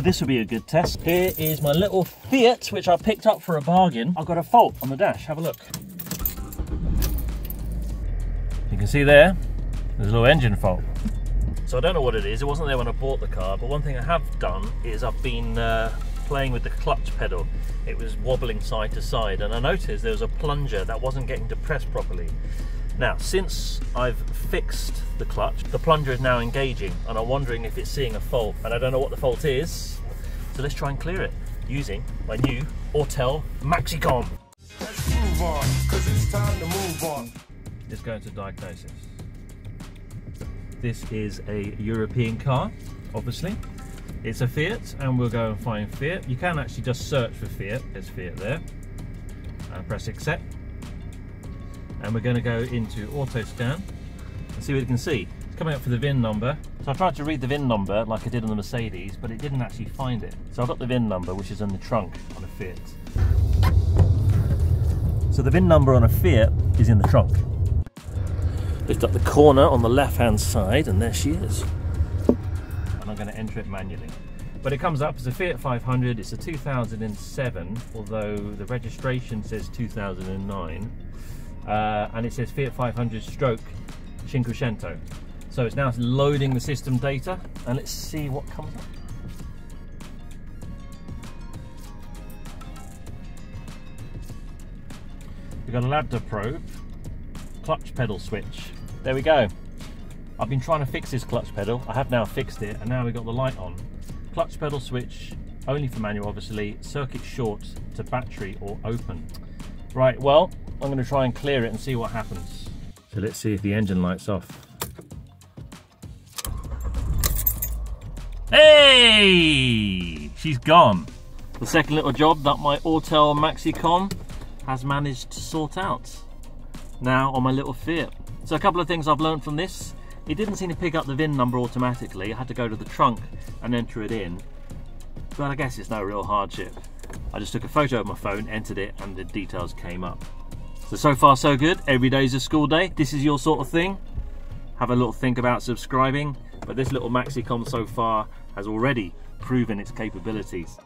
So this will be a good test. Here is my little Fiat, which I picked up for a bargain. I've got a fault on the dash, have a look. You can see there, there's a little engine fault. So I don't know what it is, it wasn't there when I bought the car, but one thing I have done is I've been uh, playing with the clutch pedal. It was wobbling side to side and I noticed there was a plunger that wasn't getting depressed properly. Now, since I've fixed the clutch, the plunger is now engaging and I'm wondering if it's seeing a fault and I don't know what the fault is. So let's try and clear it using my new Autel Maxicom. Let's move on, cause it's time to move on. Let's go into diagnosis. This is a European car, obviously. It's a Fiat, and we'll go and find Fiat. You can actually just search for Fiat. There's Fiat there. And press accept. And we're going to go into auto scan and see what you can see. It's coming up for the VIN number. So I tried to read the VIN number like I did on the Mercedes, but it didn't actually find it. So I got the VIN number, which is in the trunk on a Fiat. So the VIN number on a Fiat is in the trunk. Lift up the corner on the left hand side and there she is. And I'm going to enter it manually. But it comes up as a Fiat 500, it's a 2007, although the registration says 2009. Uh, and it says Fiat 500 stroke Cinquecento. So it's now loading the system data and let's see what comes up. We've got a Lambda probe, clutch pedal switch. There we go. I've been trying to fix this clutch pedal. I have now fixed it and now we've got the light on. Clutch pedal switch, only for manual obviously, circuit short to battery or open. Right, well, I'm going to try and clear it and see what happens. So let's see if the engine lights off. Hey! She's gone. The second little job that my Autel Maxicom has managed to sort out. Now on my little Fiat. So a couple of things I've learned from this. It didn't seem to pick up the VIN number automatically. I had to go to the trunk and enter it in. But I guess it's no real hardship. I just took a photo of my phone, entered it, and the details came up. So, so far so good. Every day is a school day. This is your sort of thing. Have a little think about subscribing. But this little Maxicom so far has already proven its capabilities.